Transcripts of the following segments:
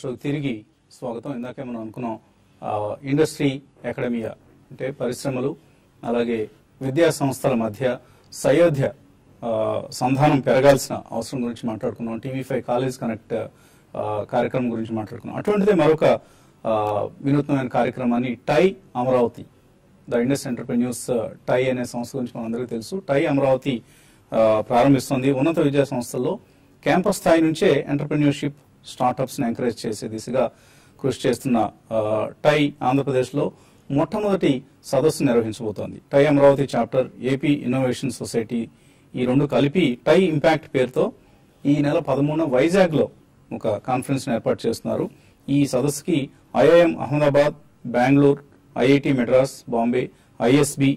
షోకి తిరిగి స్వాగతం. ఇందాకే మనం అనుకున్నాం ఇండస్ట్రీ అకాడమియా అంటే పరిశ్రమలు అలాగే విద్యా సంస్థల మధ్య సయోధ్య సంధానం పెరగాల్సిన అవసరం గురించి మాట్లాడుకున్నాం. టీవీ ఫైవ్ కాలేజ్ కనెక్ట్ కార్యక్రమం గురించి మాట్లాడుకున్నాం. అటువంటిదే మరొక వినూత్నమైన కార్యక్రమాన్ని TiE Amaravati the Indus entrepreneurs TiE అనే సంస్థ గురించి మనందరికీ తెలుసు. టై అమరావతి ప్రారంభిస్తుంది ప్రారంభిస్తోంది. ఉన్నత విద్యా సంస్థల్లో క్యాంపస్ స్థాయి నుంచే ఎంటర్ప్రెన్యూర్షిప్ స్టార్టప్స్ని ఎంకరేజ్ చేసే దిశగా కృషి చేస్తున్న టై ఆంధ్రప్రదేశ్లో మొట్టమొదటి సదస్సు నిర్వహించబోతోంది. TiE Amaravati chapter AP innovation society ఈ రెండు కలిపి టై ఇంపాక్ట్ పేరుతో ఈ నెల పదమూడున వైజాగ్లో ఒక కాన్ఫరెన్స్ని ఏర్పాటు చేస్తున్నారు. ఈ సదస్సుకి IIM Ahmedabad Bengaluru IIT Madras Bombay ISB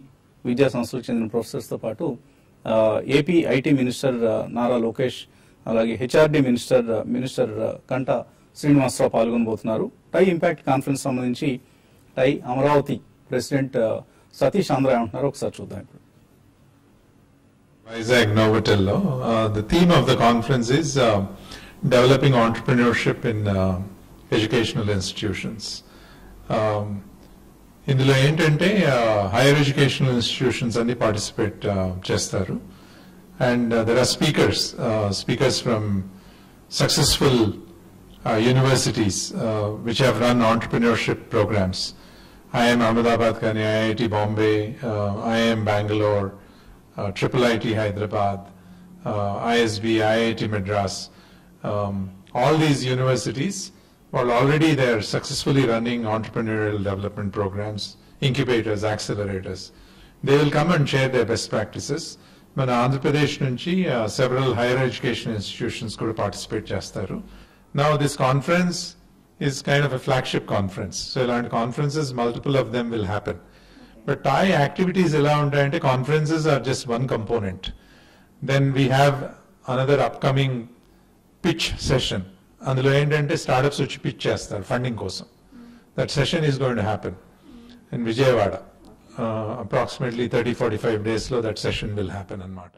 విద్యా సంస్థలకు చెందిన ప్రొఫెసర్స్తో పాటు AP IT minister Nara Lokesh అలాగే HRD minister minister Ganta Srinivasa Rao పాల్గొనబోతున్నారు. TiE impact conference సంబంధించి టై అమరావతి ప్రెసిడెంట్ సతీష్ ఆంధ్ర అంటున్నారు. ఒకసారి చూద్దాం ఇప్పుడు. Vizag Novotello. The the theme of the conference is uh, developing entrepreneurship in um, ఇందులో ఏంటంటే హైయర్ ఎడ్యుకేషనల్ ఇన్స్టిట్యూషన్స్ అన్ని participate చేస్తారు. And uh, there are speakers, uh, speakers from successful uh, universities which have run entrepreneurship programs. I am Ahmedabad Kani, IIT Bombay, uh, am Bangalore, uh, Triple IT Hyderabad, uh, ISB, IIT Madras. Um, all these universities, well, already they're successfully running entrepreneurial development programs, incubators, accelerators. They will come and share their best practices. మన ఆంధ్రప్రదేశ్ నుంచి several higher education institutions కూడా participate చేస్తారు. నా this conference is kind of a flagship conference so ఇలాంటి conferences multiple of them will happen but toy activities ఎలా ఉంటాయంటే conferences are just one component then we have another upcoming pitch session అందులో ఏంటంటే startups వచ్చి pitch చేస్తారు funding కోసం. That session is going to happen in Vijayawada approximately thirty forty five డేస్లో that session will happen అనమాట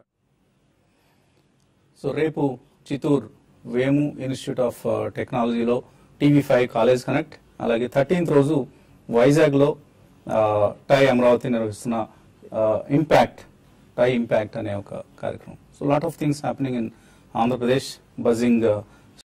so రేపు Chittoor Vemu institute of uh, టెక్నాలజీలో TV five college connect అలాగే థర్టీన్త్ రోజు వైజాగ్లో uh, టై అమరావతి నిర్వహిస్తున్న uh, ఇంపాక్ట్ టై ఇంపాక్ట్ అనే ఒక కార్యక్రమం. So lot of things happening in Andhra Pradesh buzzing